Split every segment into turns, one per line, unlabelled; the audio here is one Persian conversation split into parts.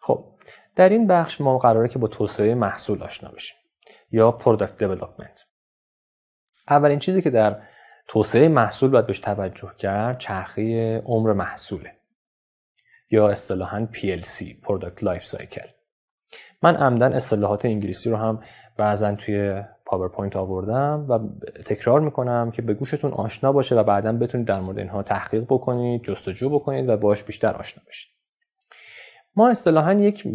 خب در این بخش ما قراره که با توسعه محصول آشنا بشیم یا product development اولین چیزی که در توسعه محصول باید بهش توجه کرد چرخه عمر محصوله یا اصطلاحا PLC Product Life Cycle. من عمدا اصطلاحات انگلیسی رو هم بعضا توی پاورپوینت آوردم و تکرار می‌کنم که به گوشتون آشنا باشه و بعدا بتونید در مورد اینها تحقیق بکنید جستجو بکنید و باش بیشتر آشنا بشید. ما اصطلاحا یک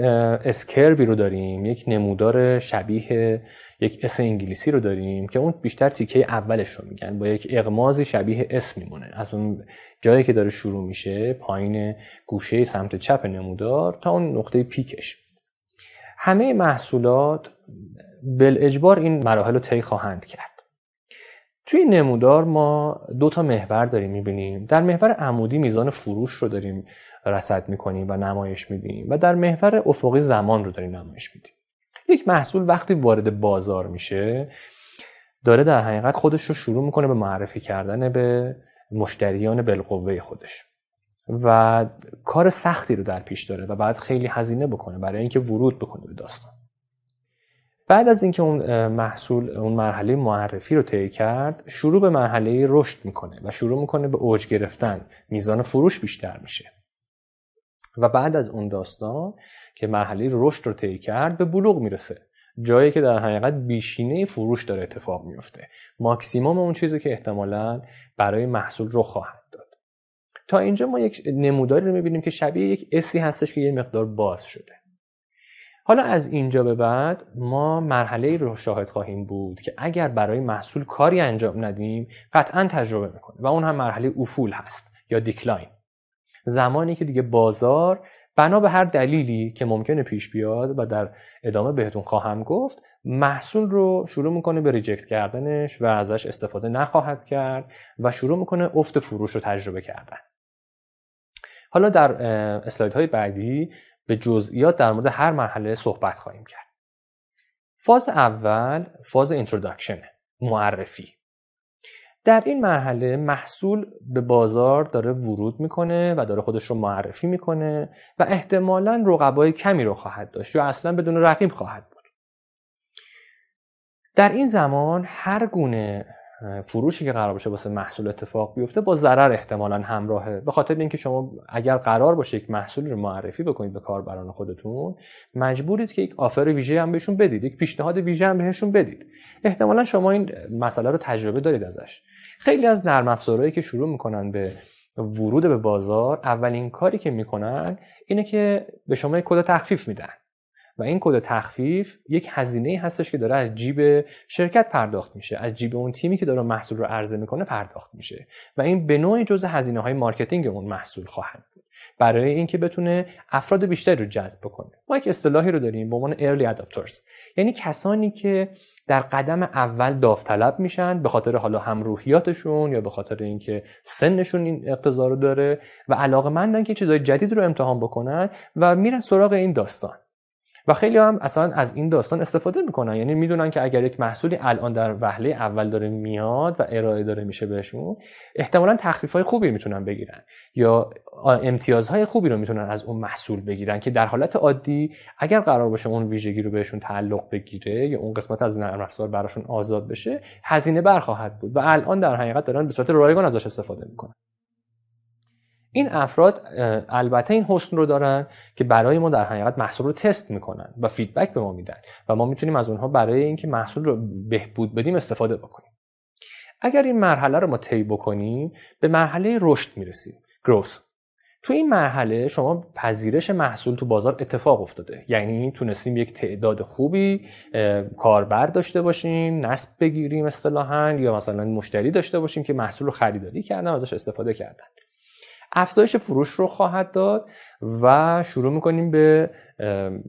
S curve ی رو داریم یک نمودار شبیه یک S انگلیسی رو داریم که اون بیشتر تیکه اولش رو میگن. با یک اغماضی شبیه S میمونه. از اون جایی که داره شروع میشه پایین گوشه سمت چپ نمودار تا اون نقطه peak ش. همه محصولات بالاجبار این مراحل رو طی خواهند کرد. توی نمودار ما دو تا محور داریم می‌بینیم. در محور عمودی میزان فروش رو داریم رصد می‌کنیم و نمایش میدیم و در محور افقی زمان رو داریم نمایش میدیم. یک محصول وقتی وارد بازار میشه داره در حقیقت خودش رو شروع می‌کنه به معرفی کردن به مشتریان بالقوه خودش و کار سختی رو در پیش داره و بعد خیلی هزینه بکنه برای اینکه ورود بکنه به داستان. بعد از اینکه اون محصول اون مرحله معرفی رو طی کرد شروع به مرحله رشد می‌کنه و شروع می‌کنه به اوج گرفتن. میزان فروش بیشتر میشه. و بعد از اون داستان که مرحله رشد رو طی کرد به بلوغ می‌رسه. جایی که در حقیقت بیشینه فروش داره اتفاق میفته ماکسیموم اون چیزی که احتمالا برای محصول رو خواهد داد. تا اینجا ما یک نموداری رو می‌بینیم که شبیه یک اسی هستش که یه مقدار باز شده. حالا از اینجا به بعد ما مرحله رو شاهد خواهیم بود که اگر برای محصول کاری انجام ندیم قطعا تجربه می‌کنه و اون هم مرحله افول هست یا دیکلاین زمانی که دیگه بازار بنا به هر دلیلی که ممکنه پیش بیاد و در ادامه بهتون خواهم گفت محصول رو شروع می‌کنه به reject کردنش و ازش استفاده نخواهد کرد و شروع می‌کنه افت فروش رو تجربه کردن. حالا در اسلایدهای بعدی به جزئیات در مورد هر مرحله صحبت خواهیم کرد. فاز اول فاز introduction معرفی. در این مرحله محصول به بازار داره ورود می‌کنه و داره خودش رو معرفی می‌کنه و احتمالا رقبای کمی رو خواهد داشت یا اصلا بدون رقیب خواهد بود. در این زمان هر گونه فروشی که قرار باشه واسه محصول اتفاق بیفته با ضرر احتمالا همراهه. به خاطر اینکه شما اگر قرار باشه یک محصول رو معرفی بکنید به کاربران خودتون مجبورید که یک آفر ویژه هم بهشون بدید یک پیشنهاد ویژه هم بهشون بدید. احتمالا شما این مسئله رو تجربه دارید ازش. خیلی از نرم افزارهایی که شروع می‌کنن به ورود به بازار اولین کاری که می‌کنن اینه که به شما یک کد تخفیف میدن. و این کد تخفیف یک هزینه هستش که داره از جیب شرکت پرداخت میشه. از جیب اون تیمی که داره محصول رو عرضه می‌کنه پرداخت میشه. و این به نوعی جزء هزینه های marketing اون محصول خواهد بود. برای اینکه بتونه افراد بیشتری رو جذب بکنه. ما یک اصطلاحی رو داریم به عنوان early adopters. یعنی کسانی که در قدم اول داوطلب میشن به خاطر حالا همروحیاتشون یا به خاطر اینکه سنشون این اقتضا رو داره و علاقه مندن که چیزای جدید رو امتحان بکنن و میرن سراغ این داستان. و خیلی هم اصلا از این داستان استفاده می‌کنن. یعنی می‌دونن که اگر یک محصولی الان در وهله اول داره میاد و ارائه داره میشه بهشون احتمالا تخفیف های خوبی می‌تونن بگیرن. یا امتیازهای خوبی رو می‌تونن از اون محصول بگیرن که در حالت عادی اگر قرار باشه اون ویژگی رو بهشون تعلق بگیره یا اون قسمت از نرم افزار براشون آزاد بشه هزینه برخواهد بود. و الان در حقیقت دارن به صورت رایگان ازش استفاده می‌کنن. این افراد البته این حسن رو دارن که برای ما در حقیقت محصول رو تست می‌کنن و فیدبک به ما میدن و ما می‌تونیم از اونها برای اینکه محصول رو بهبود بدیم استفاده بکنیم. اگر این مرحله رو ما طی بکنیم به مرحله رشد می‌رسیم. گروث تو این مرحله شما پذیرش محصول تو بازار اتفاق افتاده. یعنی تونستیم یک تعداد خوبی کاربر داشته باشیم نصب بگیریم اصطلاحا یا مثلا مشتری داشته باشیم که محصول رو خریداری کردن ازش استفاده کردن. افزایش فروش رو خواهد داد و شروع می‌کنیم به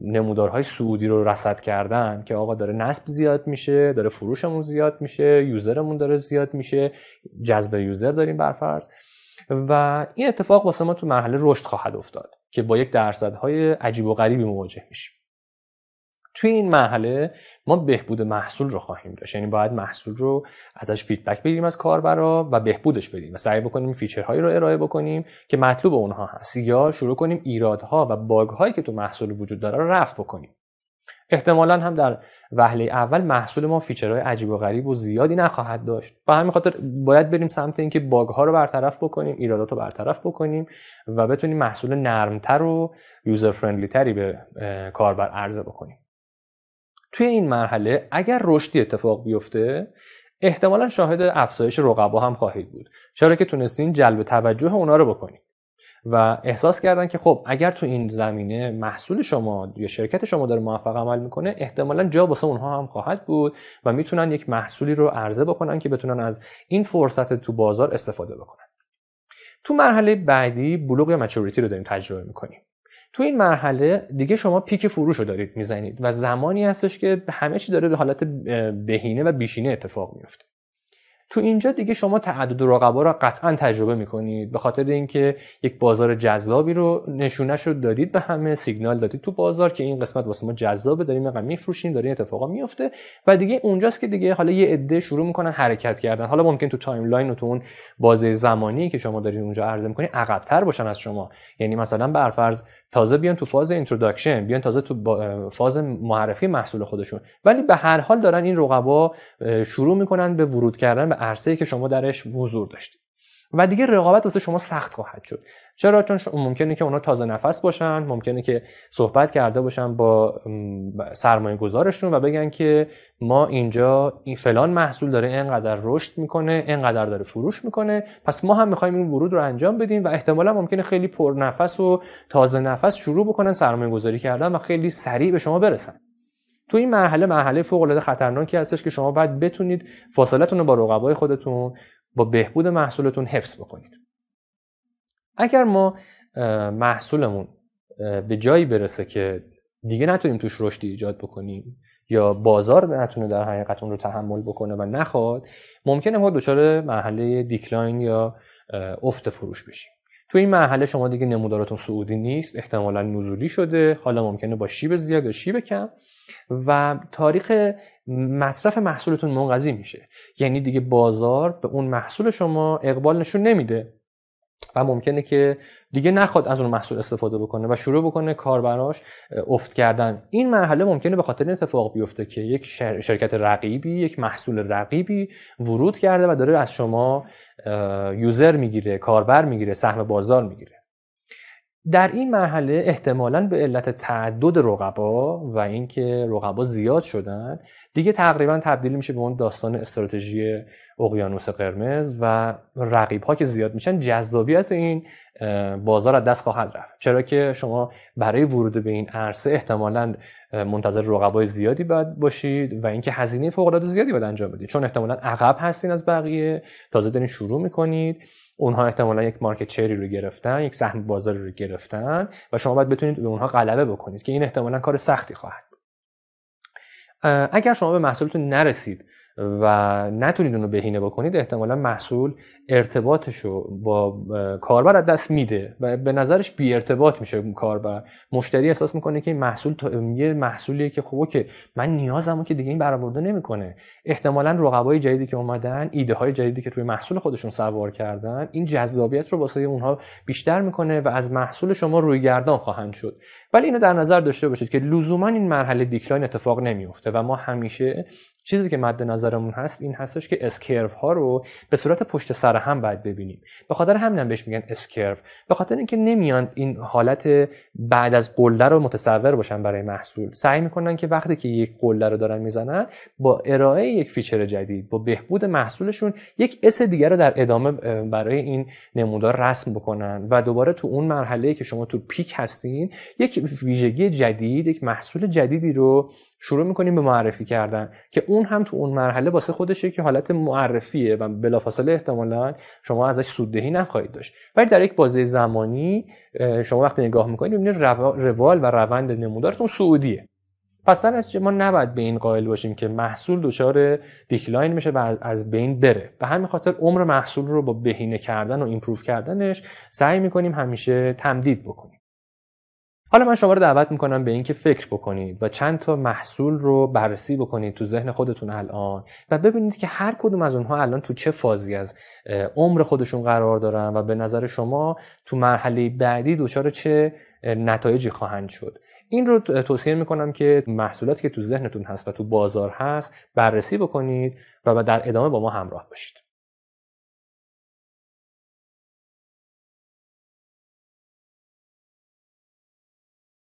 نمودارهای سعودی رو رصد کردن که آقا داره نصب زیاد میشه داره فروشمون زیاد میشه یوزرمون داره زیاد میشه جذب یوزر داریم برفرض. و این اتفاق واسه ما تو مرحله رشد خواهد افتاد که با یک درصدهای عجیب و غریبی مواجه میشیم. توی این مرحله ما بهبود محصول رو خواهیم داشت. یعنی باید محصول رو ازش feedback بگیریم از کاربرا و بهبودش بدیم و سعی بکنیم feature هایی رو ارائه بکنیم که مطلوب اونها هست. یا شروع کنیم ایرادها و bug هایی که تو محصول وجود داره رو رفع بکنیم. احتمالا هم در وهله اول محصول ما feature های عجیب و غریب و زیادی نخواهد داشت. و همین خاطر باید بریم سمت اینکه bug ها رو برطرف بکنیم ایرادات رو برطرف بکنیم و بتونیم محصول نرمتر و user friendly تری به کاربر عرضه بکنیم. توی این مرحله اگر رشدی اتفاق بیفته احتمالا شاهد افزایش رقبا هم خواهید بود. چرا که تونستین جلب توجه اونا رو بکنید و احساس کردن که خب اگر تو این زمینه محصول شما یا شرکت شما داره موفق عمل می‌کنه احتمالا جا واسه اونها هم خواهد بود و می‌تونن یک محصولی رو عرضه بکنن که بتونن از این فرصت تو بازار استفاده بکنن. تو مرحله بعدی بلوغ یا مچوریتی رو داریم تجربه می‌کنیم. تو این مرحله دیگه شما peak فروش رو دارید می‌زنید و زمانی هستش که همه چی داره به حالت بهینه و بیشینه اتفاق میفته تو اینجا دیگه شما تعدد رقبا رو قطعا تجربه می‌کنید به خاطر اینکه یک بازار جذابی رو نشونش رو دادید به همه سیگنال دادید تو بازار که این قسمت واسه ما جذابه داریم اینقدر میفروشیم داره اتفاقا میفته و دیگه اونجاست که دیگه حالا یه عده شروع می‌کنن حرکت کردن. حالا ممکن تو timeline و تو اون بازه زمانی که شما دارید اونجا عرضه می‌کنید عقبتر باشن از شما. یعنی مثلا برفرض تازه بیان تو فاز introduction بیان تازه تو فاز معرفی محصول خودشون. ولی به هر حال دارن این رقبا شروع می‌کنن به ورود کردن به عرصه‌ای که شما درش حضور داشتید. و دیگه رقابت واسه شما سخت خواهد شد. چرا؟ چون ممکنه که اونا تازه نفس باشن ممکنه که صحبت کرده باشن با سرمایه گذارشون و بگن که ما اینجا این فلان محصول داره اینقدر رشد می‌کنه اینقدر داره فروش می‌کنه پس ما هم می‌خوایم این ورود رو انجام بدیم و احتمالا ممکنه خیلی پر نفس و تازه نفس شروع بکنن سرمایه گذاری کردن و خیلی سریع به شما برسن. تو این مرحله مرحله فوق العاده خطرناکی هستش که شما باید بتونید فاصلتون رو با رقبای خودتون با بهبود محصولتون حفظ بکنید. اگر ما محصولمون به جایی برسه که دیگه نتونیم توش رشدی ایجاد بکنیم یا بازار نتونه در حقیقت اون رو تحمل بکنه و نخواد ممکنه ما دچار مرحله دیکلاین یا افت فروش بشیم. تو این مرحله شما دیگه نموداراتون سعودی نیست احتمالا نزولی شده حالا ممکنه با شیب زیاد یا شیب کم. و تاریخ مصرف محصولتون منقضی میشه. یعنی دیگه بازار به اون محصول شما اقبال نشون نمیده. و ممکنه که دیگه نخواد از اون محصول استفاده بکنه و شروع بکنه کاربراش افت کردن. این مرحله ممکنه به خاطر این اتفاق بیفته که یک شرکت رقیبی یک محصول رقیبی ورود کرده و داره از شما یوزر می‌گیره کاربر می‌گیره سهم بازار می‌گیره. در این مرحله احتمالا به علت تعدد رقبا و اینکه رقبا زیاد شدن دیگه تقریبا تبدیل میشه به اون داستان استراتژی اقیانوس قرمز و رقیب ها که زیاد میشن جذابیت این بازار از دست خواهد رفت. چرا که شما برای ورود به این عرصه احتمالا منتظر رقبای زیادی باید باشید و اینکه هزینه فوق العاده زیادی باید انجام بدید. چون احتمالا عقب هستین از بقیه تازه دارین شروع می‌کنید. اونها احتمالا یک مارکت چری رو گرفتن یک سهم بازاری رو گرفتن و شما باید بتونید به اونها غلبه بکنید که این احتمالا کار سختی خواهد اگر شما به محصولتون نرسید و نتونید اون رو بهینه بکنید احتمالا محصول ارتباطش رو با کاربر از دست میده و به نظرش بی ارتباط میشه کاربر. مشتری احساس می‌کنه که این محصول یه محصولیه که خوبه که من نیازمو که دیگه این برآورده نمی‌کنه. احتمالا رقبای جدیدی که اومدن ایده های جدیدی که روی محصول خودشون سوار کردن این جذابیت رو واسه اونها بیشتر می‌کنه و از محصول شما روی گردان خواهند شد. ولی اینو در نظر داشته باشید که لزوما این مرحله decline اتفاق نمیفته و ما همیشه چیزی که مد نظرمون هست این هستش که S curve ها رو به صورت پشت سر هم باید ببینیم. به خاطر همین بهش میگن S curve به خاطر اینکه نمیان این حالت بعد از قله رو متصور باشن برای محصول. سعی می‌کنن که وقتی که یک قله رو دارن می‌زنن با ارائه یک feature جدید با بهبود محصولشون یک S دیگر رو در ادامه برای این نمودار رسم بکنن و دوباره تو اون مرحله که شما تو peak هستین یک ویژگی جدید یک محصول جدیدی رو شروع می‌کنیم به معرفی کردن که اون هم تو اون مرحله واسه خودشه که حالت معرفیه و بلافاصله احتمالا شما ازش سوددهی نخواهید داشت. ولی در یک بازه زمانی شما وقتی نگاه می‌کنید می‌بینید روال و روند نمودارتون صعودیه. پس در ما نباید به این قائل باشیم که محصول دچار دیکلاین میشه و از بین بره. به همین خاطر عمر محصول رو با بهینه کردن و ایمپروف کردنش سعی می‌کنیم همیشه تمدید بکنیم. حالا من شما رو دعوت می‌کنم به اینکه فکر بکنید و چند تا محصول رو بررسی بکنید تو ذهن خودتون الان و ببینید که هر کدوم از اونها الان تو چه فازی از عمر خودشون قرار دارن و به نظر شما تو مرحله بعدی دچار چه نتایجی خواهند شد. این رو توصیه می‌کنم که محصولاتی که تو ذهنتون هست و تو بازار هست بررسی بکنید و در ادامه با ما همراه باشید.